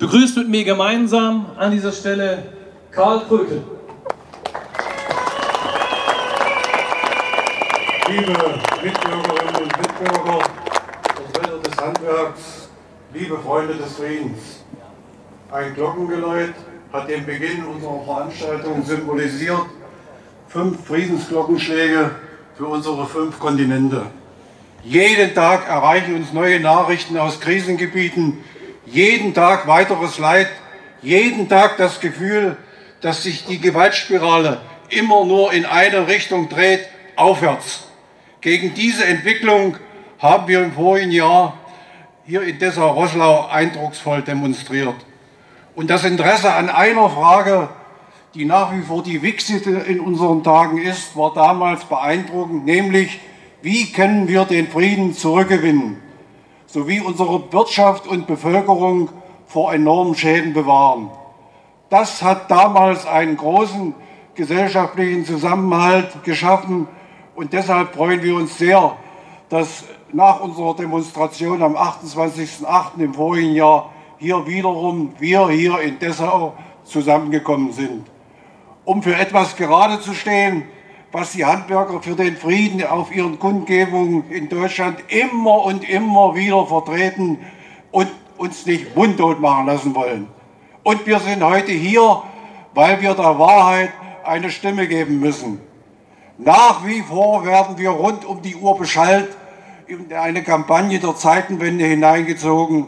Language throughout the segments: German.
Begrüßt mit mir gemeinsam an dieser Stelle Karl Krökel. Liebe Mitbürgerinnen und Mitbürger, Vertreter des Handwerks, liebe Freunde des Friedens. Ein Glockengeläut hat den Beginn unserer Veranstaltung symbolisiert. Fünf Friedensglockenschläge für unsere fünf Kontinente. Jeden Tag erreichen uns neue Nachrichten aus Krisengebieten, jeden Tag weiteres Leid, jeden Tag das Gefühl, dass sich die Gewaltspirale immer nur in eine Richtung dreht, aufwärts. Gegen diese Entwicklung haben wir im vorigen Jahr hier in Dessau-Rosslau eindrucksvoll demonstriert. Und das Interesse an einer Frage, die nach wie vor die wichtigste in unseren Tagen ist, war damals beeindruckend, nämlich wie können wir den Frieden zurückgewinnen, sowie unsere Wirtschaft und Bevölkerung vor enormen Schäden bewahren. Das hat damals einen großen gesellschaftlichen Zusammenhalt geschaffen und deshalb freuen wir uns sehr, dass nach unserer Demonstration am 28.08. im vorigen Jahr hier wiederum wir hier in Dessau zusammengekommen sind. Um für etwas gerade zu stehen, was die Handwerker für den Frieden auf ihren Kundgebungen in Deutschland immer und immer wieder vertreten und uns nicht mundtot machen lassen wollen. Und wir sind heute hier, weil wir der Wahrheit eine Stimme geben müssen. Nach wie vor werden wir rund um die Uhr beschallt, in eine Kampagne der Zeitenwende hineingezogen,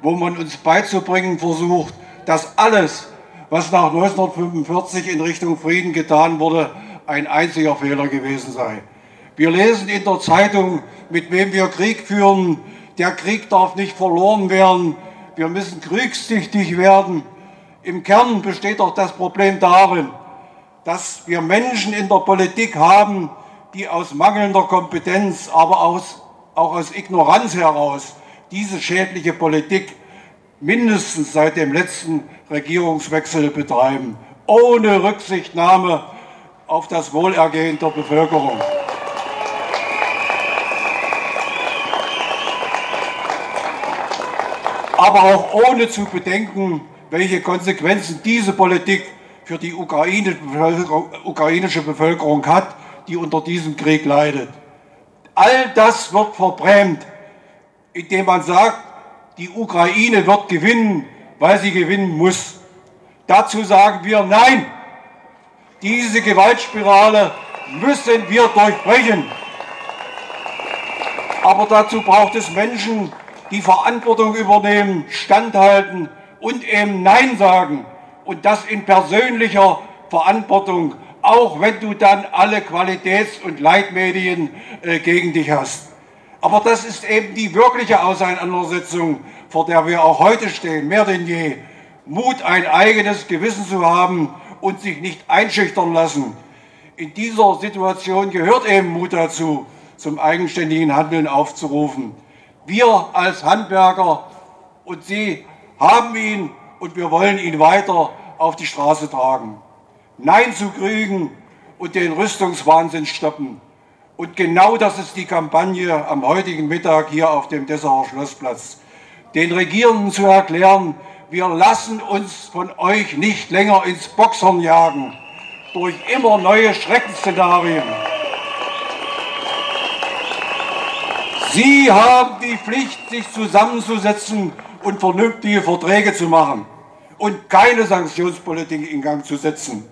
wo man uns beizubringen versucht, dass alles, was nach 1945 in Richtung Frieden getan wurde, ein einziger Fehler gewesen sei. Wir lesen in der Zeitung, mit wem wir Krieg führen. Der Krieg darf nicht verloren werden. Wir müssen kriegstüchtig werden. Im Kern besteht doch das Problem darin, dass wir Menschen in der Politik haben, die aus mangelnder Kompetenz, aber aus, auch aus Ignoranz heraus diese schädliche Politik mindestens seit dem letzten Regierungswechsel betreiben, ohne Rücksichtnahme auf das Wohlergehen der Bevölkerung. Aber auch ohne zu bedenken, welche Konsequenzen diese Politik für die ukrainische Bevölkerung hat, die unter diesem Krieg leidet. All das wird verbrämt, indem man sagt, die Ukraine wird gewinnen, weil sie gewinnen muss. Dazu sagen wir Nein. Diese Gewaltspirale müssen wir durchbrechen. Aber dazu braucht es Menschen, die Verantwortung übernehmen, standhalten und eben Nein sagen. Und das in persönlicher Verantwortung, auch wenn du dann alle Qualitäts- und Leitmedien äh, gegen dich hast. Aber das ist eben die wirkliche Auseinandersetzung, vor der wir auch heute stehen, mehr denn je. Mut, ein eigenes Gewissen zu haben und sich nicht einschüchtern lassen. In dieser Situation gehört eben Mut dazu, zum eigenständigen Handeln aufzurufen. Wir als Handwerker und Sie haben ihn und wir wollen ihn weiter auf die Straße tragen. Nein zu Kriegen und den Rüstungswahnsinn stoppen. Und genau das ist die Kampagne am heutigen Mittag hier auf dem Dessauer Schlossplatz. Den Regierenden zu erklären, wir lassen uns von euch nicht länger ins Boxhorn jagen durch immer neue Schreckensszenarien. Sie haben die Pflicht, sich zusammenzusetzen und vernünftige Verträge zu machen und keine Sanktionspolitik in Gang zu setzen.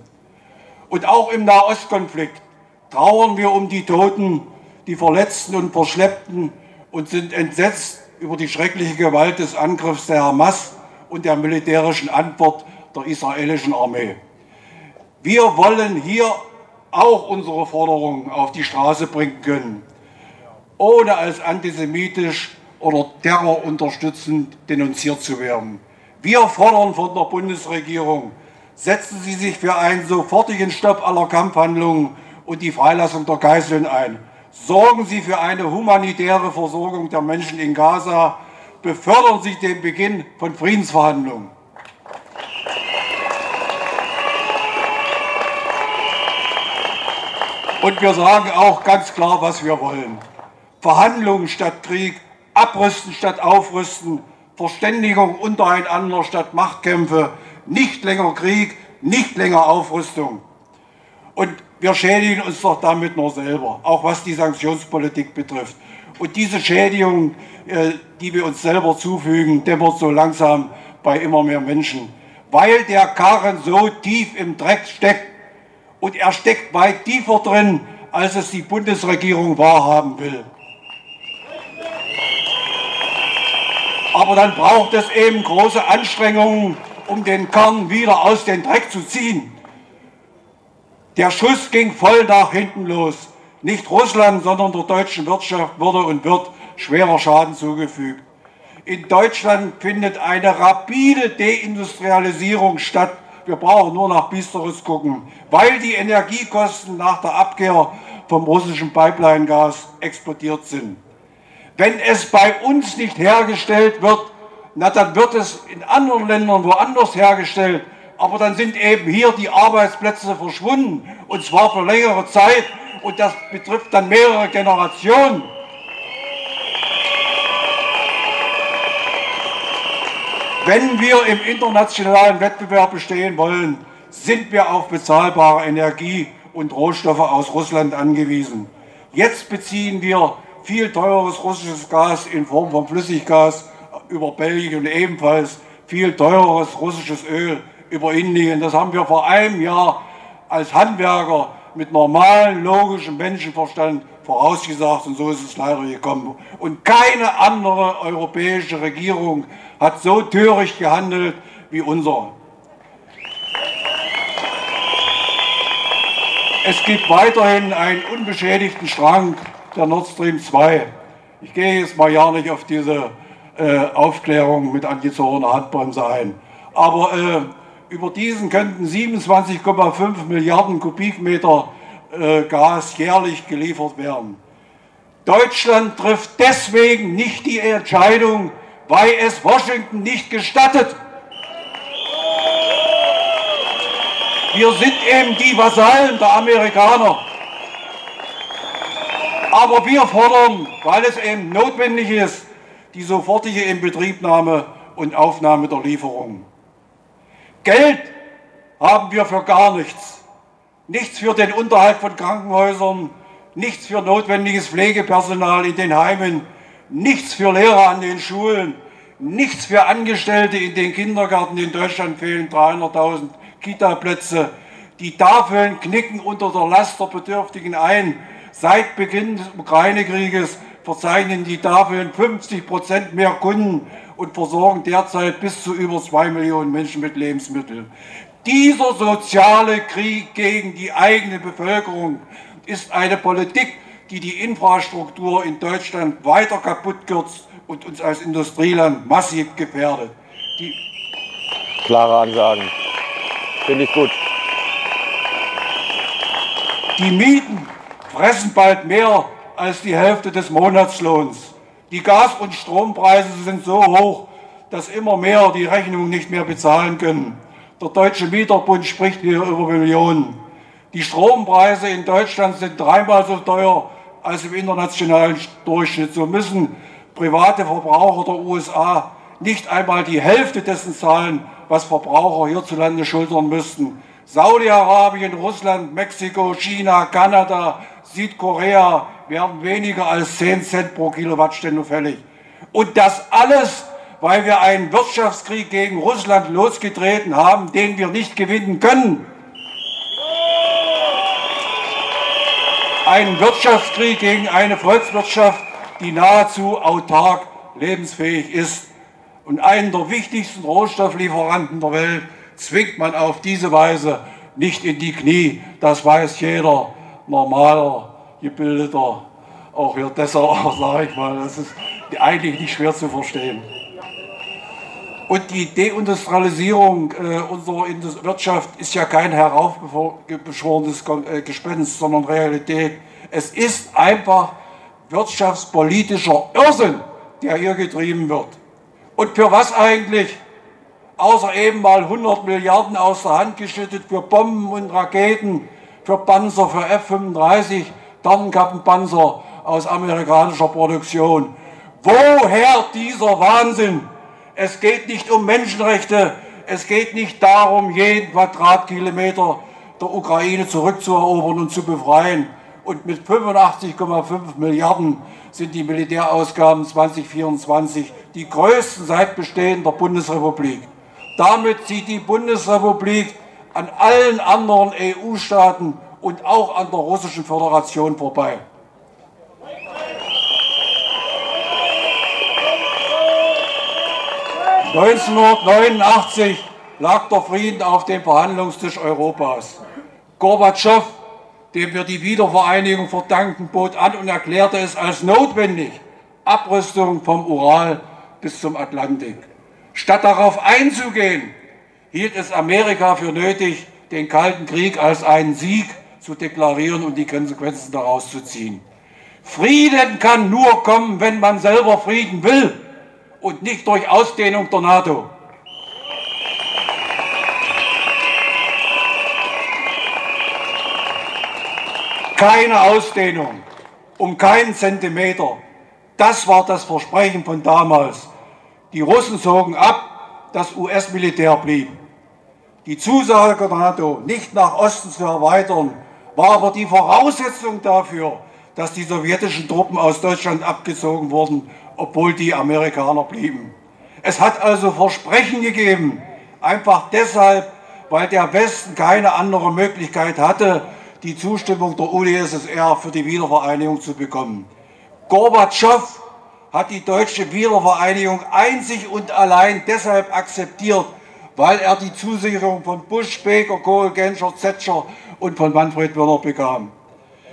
Und auch im Nahostkonflikt trauern wir um die Toten, die Verletzten und Verschleppten und sind entsetzt über die schreckliche Gewalt des Angriffs der Hamas und der militärischen Antwort der israelischen Armee. Wir wollen hier auch unsere Forderungen auf die Straße bringen können, ohne als antisemitisch oder terrorunterstützend denunziert zu werden. Wir fordern von der Bundesregierung, setzen Sie sich für einen sofortigen Stopp aller Kampfhandlungen und die Freilassung der Geiseln ein. Sorgen Sie für eine humanitäre Versorgung der Menschen in Gaza befördern Sie den Beginn von Friedensverhandlungen. Und wir sagen auch ganz klar, was wir wollen. Verhandlungen statt Krieg, Abrüsten statt Aufrüsten, Verständigung untereinander statt Machtkämpfe, nicht länger Krieg, nicht länger Aufrüstung. Und wir schädigen uns doch damit nur selber, auch was die Sanktionspolitik betrifft. Und diese Schädigung, äh, die wir uns selber zufügen, dämmert so langsam bei immer mehr Menschen, weil der Karren so tief im Dreck steckt. Und er steckt weit tiefer drin, als es die Bundesregierung wahrhaben will. Aber dann braucht es eben große Anstrengungen, um den Kern wieder aus dem Dreck zu ziehen. Der Schuss ging voll nach hinten los. Nicht Russland, sondern der deutschen Wirtschaft wurde und wird schwerer Schaden zugefügt. In Deutschland findet eine rapide Deindustrialisierung statt. Wir brauchen nur nach Bisteres gucken, weil die Energiekosten nach der Abkehr vom russischen Pipeline-Gas explodiert sind. Wenn es bei uns nicht hergestellt wird, na dann wird es in anderen Ländern woanders hergestellt. Aber dann sind eben hier die Arbeitsplätze verschwunden und zwar für längere Zeit und das betrifft dann mehrere Generationen. Wenn wir im internationalen Wettbewerb bestehen wollen, sind wir auf bezahlbare Energie und Rohstoffe aus Russland angewiesen. Jetzt beziehen wir viel teures russisches Gas in Form von Flüssiggas über Belgien und ebenfalls viel teures russisches Öl über Indien. Das haben wir vor einem Jahr als Handwerker mit normalen, logischen Menschenverstand vorausgesagt und so ist es leider gekommen. Und keine andere europäische Regierung hat so töricht gehandelt wie unsere. Es gibt weiterhin einen unbeschädigten Strang der Nord Stream 2. Ich gehe jetzt mal ja nicht auf diese äh, Aufklärung mit angezogener Handbremse ein. Aber äh, über diesen könnten 27,5 Milliarden Kubikmeter äh, Gas jährlich geliefert werden. Deutschland trifft deswegen nicht die Entscheidung, weil es Washington nicht gestattet. Wir sind eben die Vasallen der Amerikaner. Aber wir fordern, weil es eben notwendig ist, die sofortige Inbetriebnahme und Aufnahme der Lieferungen. Geld haben wir für gar nichts. Nichts für den Unterhalt von Krankenhäusern, nichts für notwendiges Pflegepersonal in den Heimen, nichts für Lehrer an den Schulen, nichts für Angestellte in den Kindergärten. In Deutschland fehlen 300.000 Kita-Plätze. Die Tafeln knicken unter der Last der Bedürftigen ein. Seit Beginn des Ukraine-Krieges verzeichnen die Tafeln 50 Prozent mehr Kunden und versorgen derzeit bis zu über zwei Millionen Menschen mit Lebensmitteln. Dieser soziale Krieg gegen die eigene Bevölkerung ist eine Politik, die die Infrastruktur in Deutschland weiter kaputt kürzt und uns als Industrieland massiv gefährdet. Die Klare Ansagen. Finde ich gut. Die Mieten fressen bald mehr als die Hälfte des Monatslohns. Die Gas- und Strompreise sind so hoch, dass immer mehr die Rechnung nicht mehr bezahlen können. Der Deutsche Mieterbund spricht hier über Millionen. Die Strompreise in Deutschland sind dreimal so teuer als im internationalen Durchschnitt. So müssen private Verbraucher der USA nicht einmal die Hälfte dessen zahlen, was Verbraucher hierzulande schultern müssten. Saudi-Arabien, Russland, Mexiko, China, Kanada, Südkorea werden weniger als 10 Cent pro Kilowattstunde fällig. Und das alles, weil wir einen Wirtschaftskrieg gegen Russland losgetreten haben, den wir nicht gewinnen können. Einen Wirtschaftskrieg gegen eine Volkswirtschaft, die nahezu autark lebensfähig ist. Und einen der wichtigsten Rohstofflieferanten der Welt zwingt man auf diese Weise nicht in die Knie. Das weiß jeder normaler, gebildeter, auch hier Dessauer, sage ich mal. Das ist eigentlich nicht schwer zu verstehen. Und die Deindustrialisierung äh, unserer Wirtschaft ist ja kein heraufbeschworenes äh, Gespenst, sondern Realität. Es ist einfach wirtschaftspolitischer Irrsinn, der hier getrieben wird. Und für was eigentlich? Außer eben mal 100 Milliarden aus der Hand geschüttet für Bomben und Raketen, für Panzer, für F-35, Tarnkappenpanzer aus amerikanischer Produktion. Woher dieser Wahnsinn? Es geht nicht um Menschenrechte. Es geht nicht darum, jeden Quadratkilometer der Ukraine zurückzuerobern und zu befreien. Und mit 85,5 Milliarden sind die Militärausgaben 2024 die größten seit Bestehen der Bundesrepublik. Damit zieht die Bundesrepublik an allen anderen EU-Staaten und auch an der Russischen Föderation vorbei. 1989 lag der Frieden auf dem Verhandlungstisch Europas. Gorbatschow, dem wir die Wiedervereinigung verdanken, bot an und erklärte es als notwendig. Abrüstung vom Ural bis zum Atlantik. Statt darauf einzugehen, hielt es Amerika für nötig, den Kalten Krieg als einen Sieg zu deklarieren und die Konsequenzen daraus zu ziehen. Frieden kann nur kommen, wenn man selber Frieden will und nicht durch Ausdehnung der NATO. Keine Ausdehnung, um keinen Zentimeter. Das war das Versprechen von damals. Die Russen zogen ab, das US-Militär blieb. Die Zusage der NATO, nicht nach Osten zu erweitern, war aber die Voraussetzung dafür, dass die sowjetischen Truppen aus Deutschland abgezogen wurden obwohl die Amerikaner blieben. Es hat also Versprechen gegeben, einfach deshalb, weil der Westen keine andere Möglichkeit hatte, die Zustimmung der UdSSR für die Wiedervereinigung zu bekommen. Gorbatschow hat die deutsche Wiedervereinigung einzig und allein deshalb akzeptiert, weil er die Zusicherung von Bush, Baker, Kohl, Genscher, Zetscher und von Manfred Wörner bekam.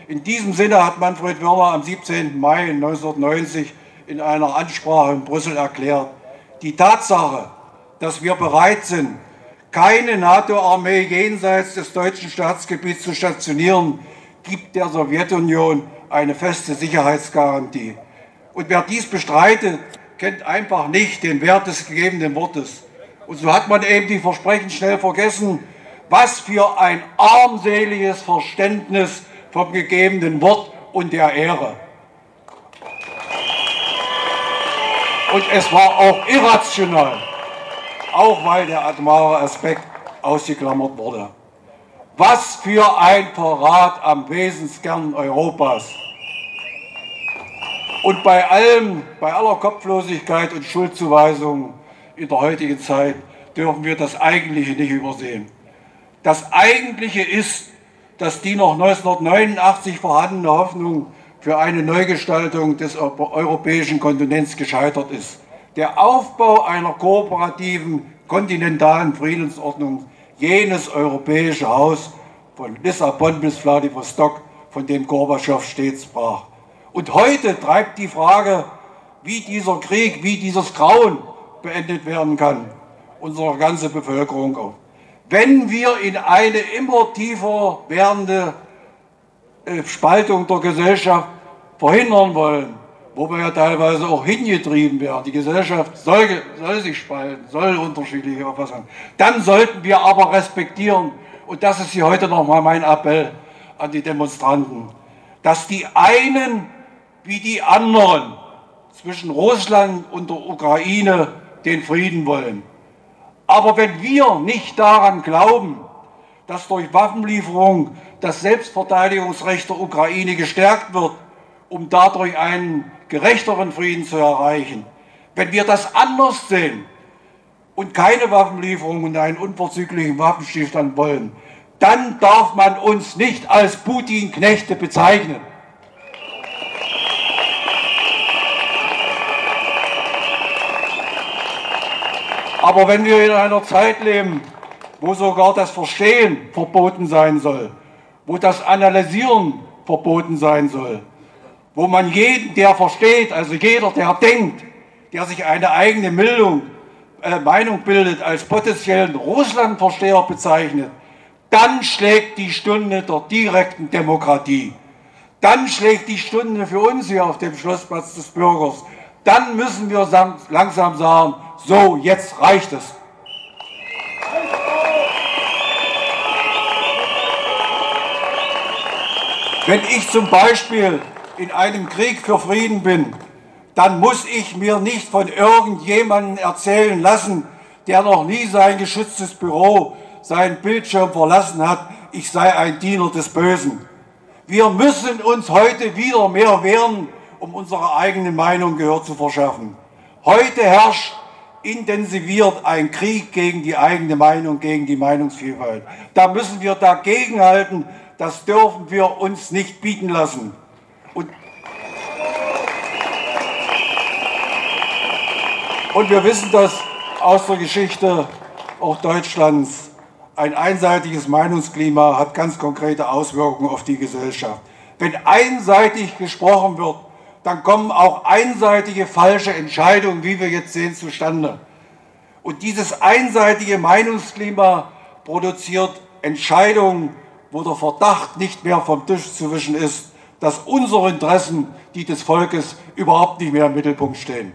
In diesem Sinne hat Manfred Wörner am 17. Mai 1990 in einer Ansprache in Brüssel erklärt. Die Tatsache, dass wir bereit sind, keine NATO-Armee jenseits des deutschen Staatsgebiets zu stationieren, gibt der Sowjetunion eine feste Sicherheitsgarantie. Und wer dies bestreitet, kennt einfach nicht den Wert des gegebenen Wortes. Und so hat man eben die Versprechen schnell vergessen. Was für ein armseliges Verständnis vom gegebenen Wort und der Ehre. Und es war auch irrational, auch weil der atomare Aspekt ausgeklammert wurde. Was für ein Verrat am Wesenskern Europas. Und bei allem, bei aller Kopflosigkeit und Schuldzuweisung in der heutigen Zeit dürfen wir das Eigentliche nicht übersehen. Das Eigentliche ist, dass die noch 1989 vorhandene Hoffnung für eine Neugestaltung des europäischen Kontinents gescheitert ist. Der Aufbau einer kooperativen kontinentalen Friedensordnung, jenes europäische Haus von Lissabon bis Vladivostok, von dem Gorbatschow stets sprach. Und heute treibt die Frage, wie dieser Krieg, wie dieses Grauen beendet werden kann, unsere ganze Bevölkerung auf. Wenn wir in eine immer tiefer werdende äh, Spaltung der Gesellschaft verhindern wollen, wo wir ja teilweise auch hingetrieben werden. Die Gesellschaft soll, soll sich spalten, soll unterschiedliche Auffassungen. Dann sollten wir aber respektieren, und das ist hier heute nochmal mein Appell an die Demonstranten, dass die einen wie die anderen zwischen Russland und der Ukraine den Frieden wollen. Aber wenn wir nicht daran glauben, dass durch Waffenlieferung das Selbstverteidigungsrecht der Ukraine gestärkt wird, um dadurch einen gerechteren Frieden zu erreichen. Wenn wir das anders sehen und keine Waffenlieferung und einen unverzüglichen Waffenstillstand wollen, dann darf man uns nicht als Putin-Knechte bezeichnen. Aber wenn wir in einer Zeit leben, wo sogar das Verstehen verboten sein soll, wo das Analysieren verboten sein soll, wo man jeden, der versteht, also jeder, der denkt, der sich eine eigene Bildung, äh, Meinung bildet, als potenziellen Russlandversteher bezeichnet, dann schlägt die Stunde der direkten Demokratie. Dann schlägt die Stunde für uns hier auf dem Schlossplatz des Bürgers. Dann müssen wir langsam sagen, so, jetzt reicht es. Wenn ich zum Beispiel in einem Krieg für Frieden bin, dann muss ich mir nicht von irgendjemandem erzählen lassen, der noch nie sein geschütztes Büro, seinen Bildschirm verlassen hat, ich sei ein Diener des Bösen. Wir müssen uns heute wieder mehr wehren, um unserer eigenen Meinung Gehör zu verschaffen. Heute herrscht intensiviert ein Krieg gegen die eigene Meinung, gegen die Meinungsvielfalt. Da müssen wir dagegenhalten. Das dürfen wir uns nicht bieten lassen. Und, und wir wissen das aus der Geschichte auch Deutschlands. Ein einseitiges Meinungsklima hat ganz konkrete Auswirkungen auf die Gesellschaft. Wenn einseitig gesprochen wird, dann kommen auch einseitige falsche Entscheidungen, wie wir jetzt sehen, zustande. Und dieses einseitige Meinungsklima produziert Entscheidungen, wo der Verdacht nicht mehr vom Tisch zu wischen ist, dass unsere Interessen, die des Volkes, überhaupt nicht mehr im Mittelpunkt stehen.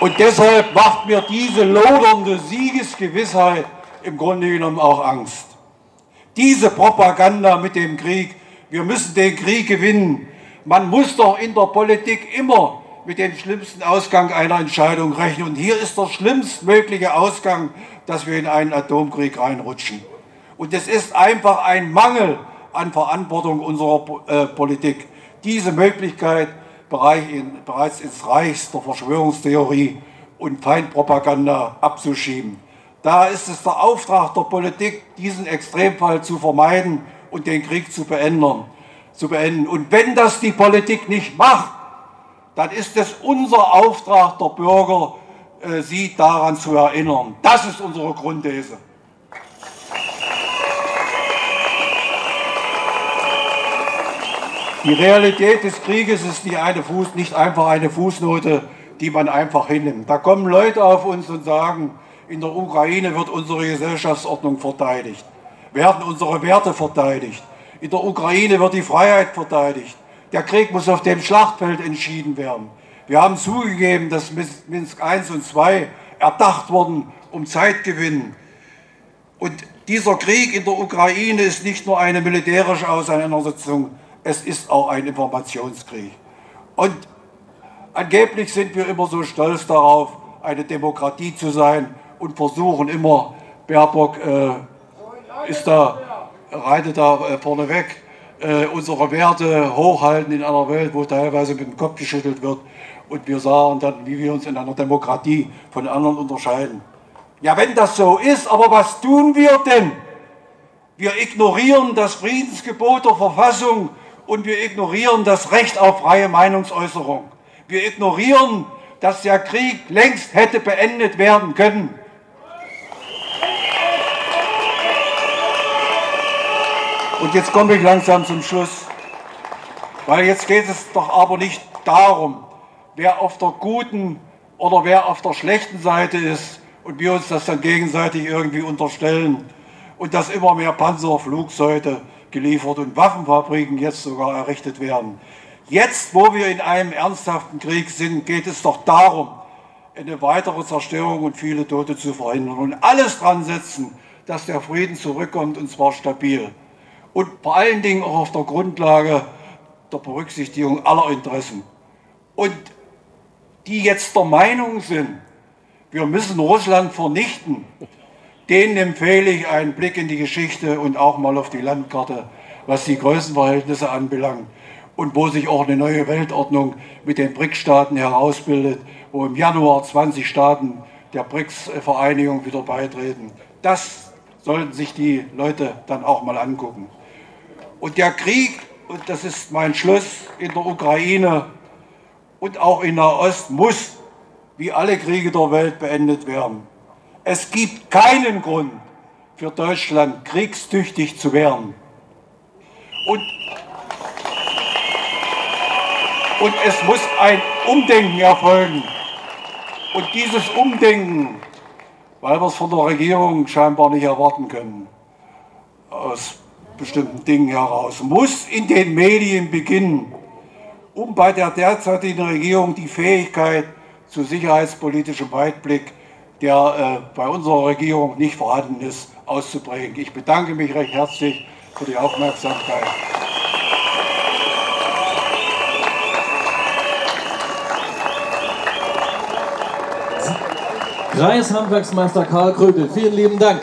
Und deshalb macht mir diese lodernde Siegesgewissheit im Grunde genommen auch Angst. Diese Propaganda mit dem Krieg, wir müssen den Krieg gewinnen. Man muss doch in der Politik immer mit dem schlimmsten Ausgang einer Entscheidung rechnen. Und hier ist der schlimmstmögliche Ausgang, dass wir in einen Atomkrieg reinrutschen. Und es ist einfach ein Mangel an Verantwortung unserer äh, Politik, diese Möglichkeit bereits ins Reich der Verschwörungstheorie und Feindpropaganda abzuschieben. Da ist es der Auftrag der Politik, diesen Extremfall zu vermeiden und den Krieg zu beenden. Zu beenden. Und wenn das die Politik nicht macht, dann ist es unser Auftrag der Bürger, äh, sie daran zu erinnern. Das ist unsere Grundthese. Die Realität des Krieges ist nicht, einfach eine Fußnote, die man einfach hinnimmt. Da kommen Leute auf uns und sagen, in der Ukraine wird unsere Gesellschaftsordnung verteidigt, werden unsere Werte verteidigt. In der Ukraine wird die Freiheit verteidigt. Der Krieg muss auf dem Schlachtfeld entschieden werden. Wir haben zugegeben, dass Minsk I und II erdacht wurden, um Zeitgewinn. Und dieser Krieg in der Ukraine ist nicht nur eine militärische Auseinandersetzung, es ist auch ein Informationskrieg. Und angeblich sind wir immer so stolz darauf, eine Demokratie zu sein und versuchen immer, Baerbock äh, ist da, reitet da äh, vorneweg, äh, unsere Werte hochhalten in einer Welt, wo teilweise mit dem Kopf geschüttelt wird. Und wir sagen dann, wie wir uns in einer Demokratie von anderen unterscheiden. Ja, wenn das so ist, aber was tun wir denn? Wir ignorieren das Friedensgebot der Verfassung und wir ignorieren das Recht auf freie Meinungsäußerung. Wir ignorieren, dass der Krieg längst hätte beendet werden können. Und jetzt komme ich langsam zum Schluss, weil jetzt geht es doch aber nicht darum, wer auf der guten oder wer auf der schlechten Seite ist und wir uns das dann gegenseitig irgendwie unterstellen und dass immer mehr Panzer, Flugzeuge geliefert und Waffenfabriken jetzt sogar errichtet werden. Jetzt, wo wir in einem ernsthaften Krieg sind, geht es doch darum, eine weitere Zerstörung und viele Tote zu verhindern und alles dran setzen, dass der Frieden zurückkommt und zwar stabil und vor allen Dingen auch auf der Grundlage der Berücksichtigung aller Interessen. Und die jetzt der Meinung sind, wir müssen Russland vernichten, denen empfehle ich einen Blick in die Geschichte und auch mal auf die Landkarte, was die Größenverhältnisse anbelangt und wo sich auch eine neue Weltordnung mit den BRICS-Staaten herausbildet, wo im Januar 20 Staaten der BRICS-Vereinigung wieder beitreten. Das sollten sich die Leute dann auch mal angucken. Und der Krieg, und das ist mein Schluss, in der Ukraine und auch in Nahost muss, wie alle Kriege der Welt, beendet werden. Es gibt keinen Grund für Deutschland, kriegstüchtig zu werden. Und, und es muss ein Umdenken erfolgen. Und dieses Umdenken, weil wir es von der Regierung scheinbar nicht erwarten können, aus bestimmten Dingen heraus, muss in den Medien beginnen, um bei der derzeitigen Regierung die Fähigkeit zu sicherheitspolitischem Weitblick, der äh, bei unserer Regierung nicht vorhanden ist, auszuprägen. Ich bedanke mich recht herzlich für die Aufmerksamkeit. Kreishandwerksmeister Karl Krödel, vielen lieben Dank.